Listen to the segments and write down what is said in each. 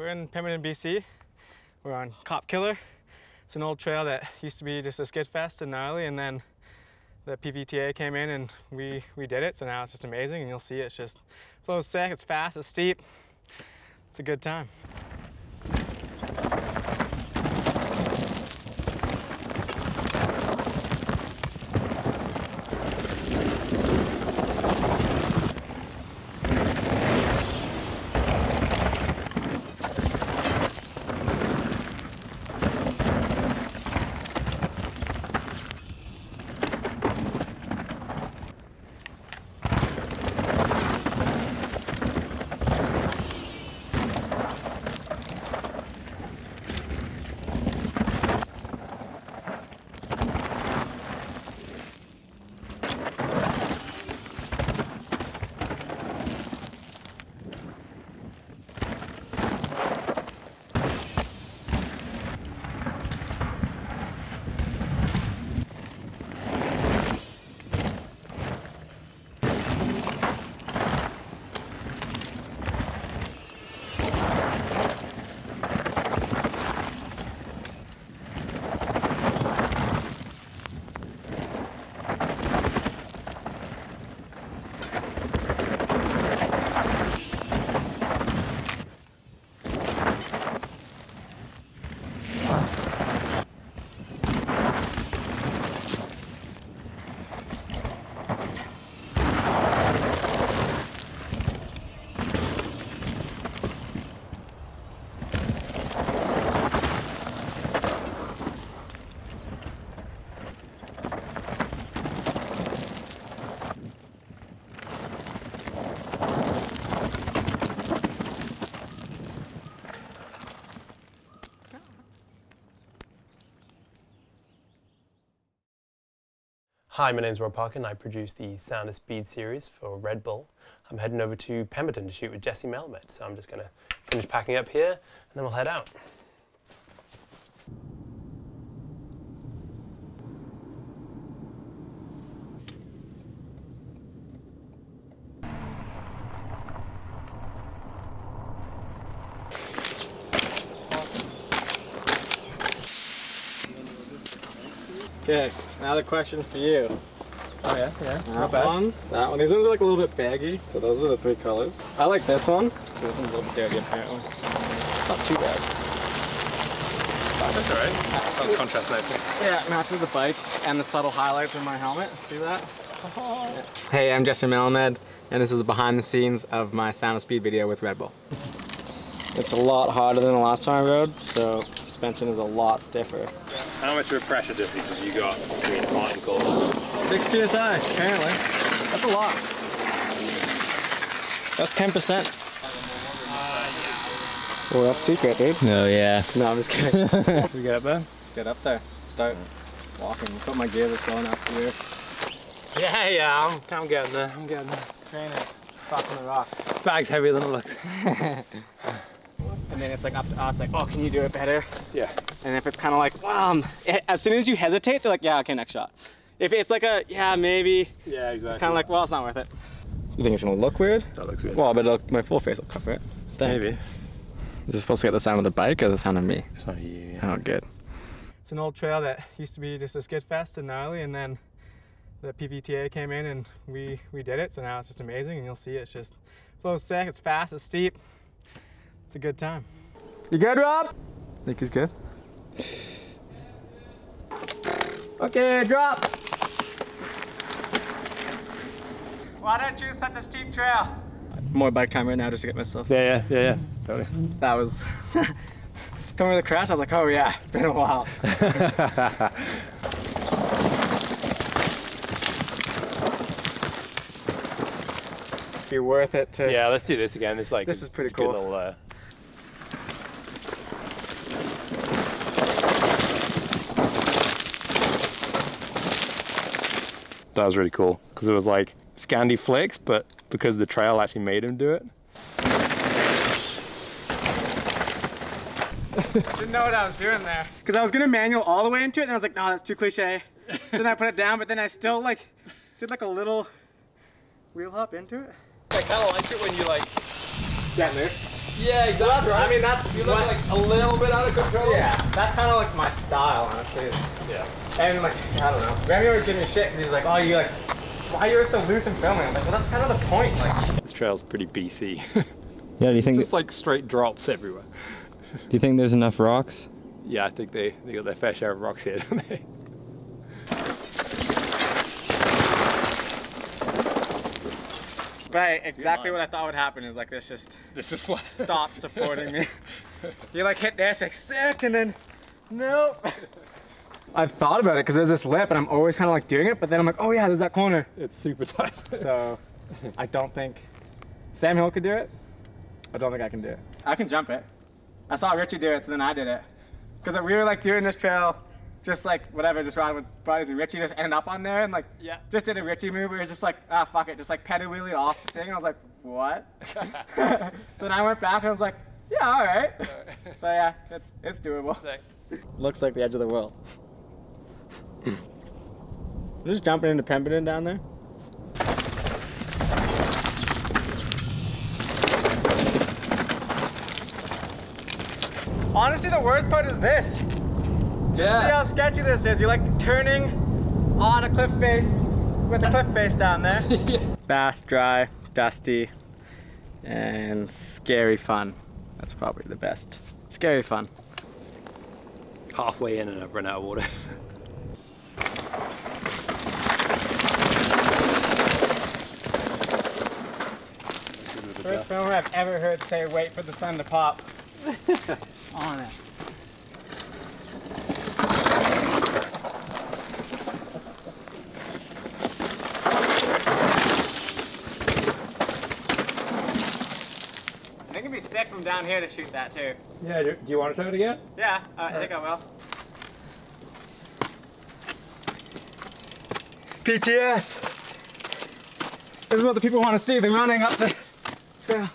We're in Pemberton, BC. We're on Cop Killer. It's an old trail that used to be just a skid fest and gnarly, and then the PVTA came in and we we did it. So now it's just amazing, and you'll see it's just flows sick. It's fast. It's steep. It's a good time. Hi, my name's Rob Parkin and I produce the Sound of Speed series for Red Bull. I'm heading over to Pemberton to shoot with Jesse Melamed, so I'm just going to finish packing up here and then we'll head out. Okay, now the question for you. Oh yeah, yeah, That one, that one. These ones are like a little bit baggy, so those are the three colors. I like this one. This one's a little bit dirty apparently. Not too bad. That's alright. Some contrast nicely. Yeah, it matches the bike and the subtle highlights of my helmet. See that? Hey, I'm Jesse Melamed, and this is the behind the scenes of my Sound of Speed video with Red Bull. It's a lot harder than the last time I rode, so suspension is a lot stiffer. How much of a pressure difference have you got between hot and cold? 6 psi, apparently. That's a lot. That's 10%. Oh, that's secret, dude. Oh yeah. No, I'm just kidding. We get up there? Get up there. Start walking. Put my gear was slow enough for you. Yeah, yeah, I'm, I'm getting there. I'm getting there. Train it. Fucking the rocks. Bag's heavier than it looks. And then it's like up to us, like, oh, can you do it better? Yeah. And if it's kind of like, wow, um, as soon as you hesitate, they're like, yeah, okay, next shot. If it's like a, yeah, maybe, Yeah, exactly. it's kind of like, well, it's not worth it. You think it's gonna look weird? That looks good. Well, but it'll, my full face will cover it. Think. Maybe. Is it supposed to get the sound of the bike or the sound of me? It's not you. Yeah. Oh, good. It's an old trail that used to be just a skid fest and gnarly, and then the PVTA came in and we we did it. So now it's just amazing, and you'll see it's just flows sick. It's fast. It's steep. It's a good time. You good, Rob? Think he's good. Okay, drop. Why don't choose such a steep trail? More bike time right now just to get myself. Yeah, yeah, yeah, yeah. Totally. That was coming with the crash. I was like, oh yeah, it's been a while. Be worth it to. yeah, let's do this again. It's like This it's- is pretty it's a good cool. Little, uh, that was really cool because it was like Scandi flicks, but because the trail actually made him do it. Didn't know what I was doing there. Because I was gonna manual all the way into it, and I was like, no, that's too cliche. so then I put it down, but then I still like did like a little wheel hop into it. I kind of like it when you like Yeah, move. Yeah, exactly. I mean, that's You look what- like a little bit out of control. yeah, that's kind of like my style, honestly. is- Yeah. And like, I don't know. Remy always gives me shit because he's like, oh, you like, why you're so loose in filming? I'm like, well, that's kind of the point. Like, This trail's pretty BC. Yeah, do you think? it's just like straight drops everywhere. do you think there's enough rocks? Yeah, I think they, they got their fair share of rocks here, don't they? Right, exactly what I thought would happen is like this just This is flat. stop supporting me. you like hit this like sick and then nope. I've thought about it because there's this lip and I'm always kind of like doing it, but then I'm like, oh yeah, there's that corner. It's super tight. So I don't think Sam Hill could do it. I don't think I can do it. I can jump it. I saw Richie do it, so then I did it. Because we were like doing this trail, just like whatever, just riding with buddies, and Richie just ended up on there and like Yeah. just did a Richie move. where he was just like, ah, fuck it, just like pedal wheelie off the thing. And I was like, what? so then I went back and I was like, yeah, all right. so yeah, it's it's doable. Looks like the edge of the world. just jumping into Pemberton down there. Honestly, the worst part is this. See how sketchy this is? You're like turning on a cliff face with a cliff face down there. Fast, dry, dusty, and scary fun. That's probably the best. Scary fun. Halfway in and I've run out of water. First film I've ever heard say wait for the sun to pop. on it. I think it'd be sick from down here to shoot that too. Yeah, do, do you want to try it again? Yeah, uh, I think I will. PTS! This is what the people want to see, the running up the trail.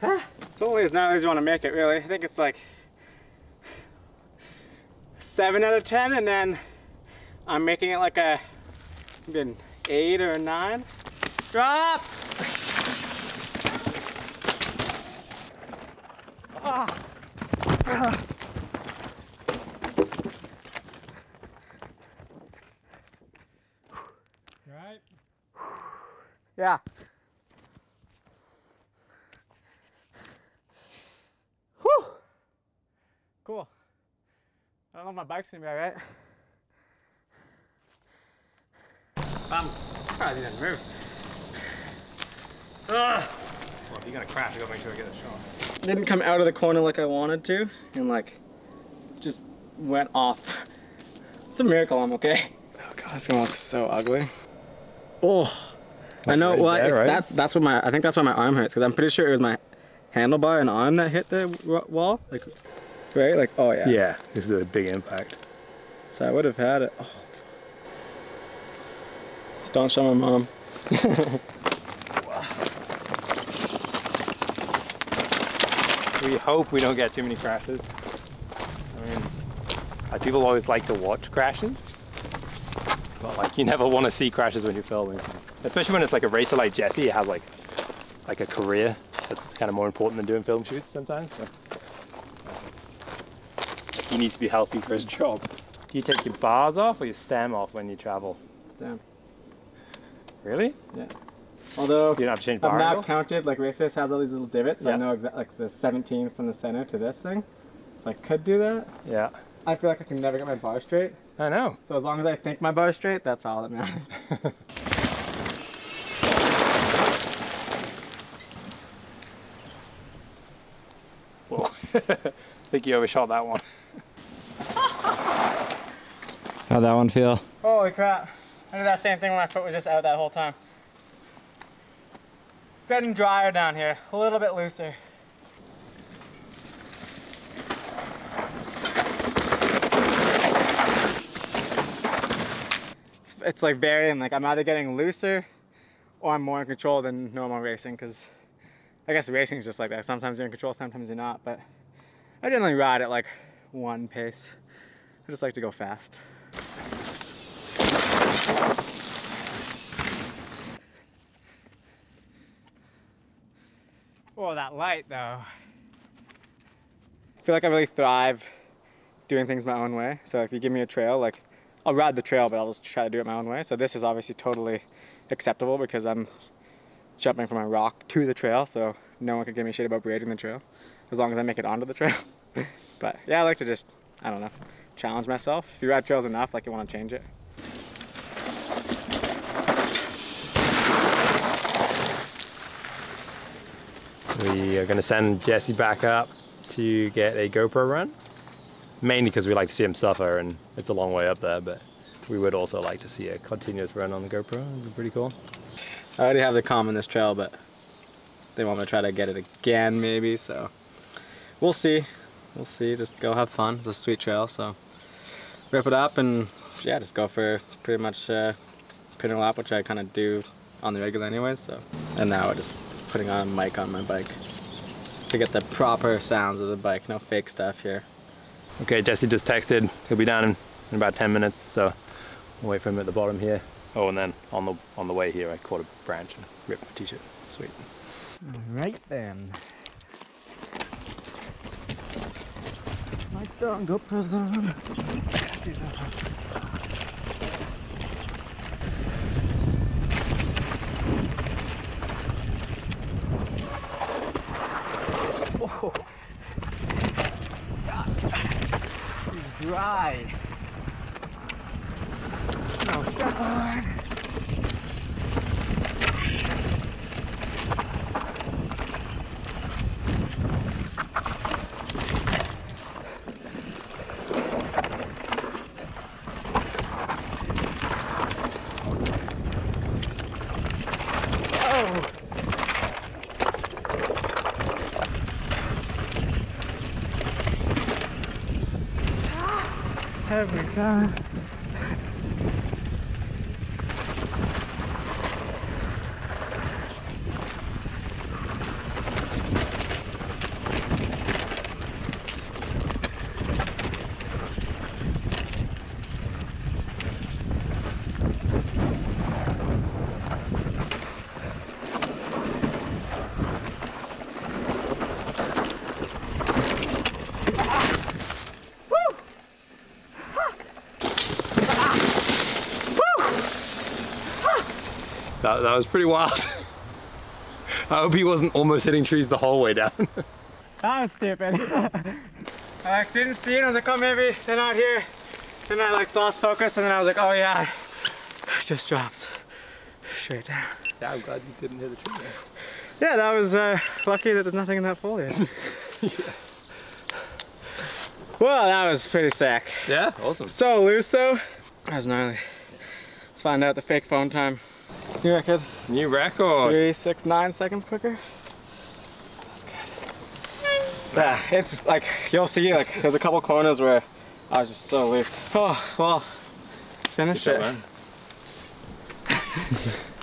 Huh? It's only as gnarly as you want to make it, really. I think it's like 7 out of 10, and then I'm making it like a maybe an 8 or a 9. Drop! Right. Yeah. Whew. Cool. I don't know if my bike's gonna be alright. I'm um, surprised he didn't move. Ugh. Well, if you're gonna crash, you gotta make sure I get a shot. Didn't come out of the corner like I wanted to, and like, just went off. It's a miracle I'm okay. Oh god, it's gonna look so ugly. Oh, I know. right Well, there, right? that's that's what my I think that's why my arm hurts because I'm pretty sure it was my handlebar and arm that hit the wa- wall. Like, right? Like, oh yeah. Yeah, this is a big impact. So I would have had it. Oh. Don't show my mom. hope we don't get too many crashes. I mean, like, people always like to watch crashes, but like you never want to see crashes when you're filming, especially when it's like a racer like Jesse. He has like like a career that's kind of more important than doing film shoots sometimes. So. He needs to be healthy for his job. Do you take your bars off or your stem off when you travel? Damn. Really? Although You don't have to change I've bar now counted like Race Face has all these little divots, so Yeah. I know exactly like the 17 from the center to this thing. So I could do that. Yeah. I feel like I can never get my bar straight. I know. So as long as I think my bar's straight, that's all that matters. Whoa. I think you overshot that one. How'd that one feel? Holy crap. I did that same thing when my foot was just out that whole time. It's getting drier down here, a little bit looser. It's, it's like varying, like I'm either getting looser or I'm more in control than normal racing because I guess racing is just like that. Sometimes you're in control, sometimes you're not, but I generally ride at like one pace. I just like to go fast. Oh, that light though. I feel like I really thrive doing things my own way. So if you give me a trail, like I'll ride the trail, but I'll just try to do it my own way. So this is obviously totally acceptable because I'm jumping from a rock to the trail, so no one could give me shit about braiding the trail as long as I make it onto the trail. but yeah, I like to just, I don't know, challenge myself. If you ride trails enough, like you want to change it. We are going to send Jesse back up to get a GoPro run. Mainly because we like to see him suffer and it's a long way up there, but we would also like to see a continuous run on the GoPro. It'd be pretty cool. I already have the KOM in this trail, but they want me to try to get it again maybe, so we'll see. We'll see, just go have fun. It's a sweet trail, so rip it up and yeah, just go for pretty much uh, pinning lap, which I kind of do on the regular anyways, so. And now we're just putting on a mic on my bike to get the proper sounds of the bike, no fake stuff here. Okay, Jesse just texted. He'll be down in, in about 10 minutes, so we'll wait for him at the bottom here. Oh, and then on the on the way here, I caught a branch and ripped my t-shirt. Sweet. Right then. Mike's on, GoPro's on. Jesse's on. He's dry. No shot. Oh. Every time. That, that was pretty wild. I hope he wasn't almost hitting trees the whole way down. That was stupid. I like, didn't see it. I was like, oh, maybe they're not here. Then I like lost focus, and then I was like, oh yeah, it just drops straight down. yeah, I'm glad you didn't hit the tree. Yeah, that was uh, lucky that there's nothing in that foliage. Well, that was pretty sick. Yeah, awesome. So loose though. That was gnarly. Let's find out the fake phone time. New record. New record. Three, six, nine seconds quicker. That's good. Yeah, it's like you'll see. Like there's a couple corners where I was just so loose. Oh well, finish Good it.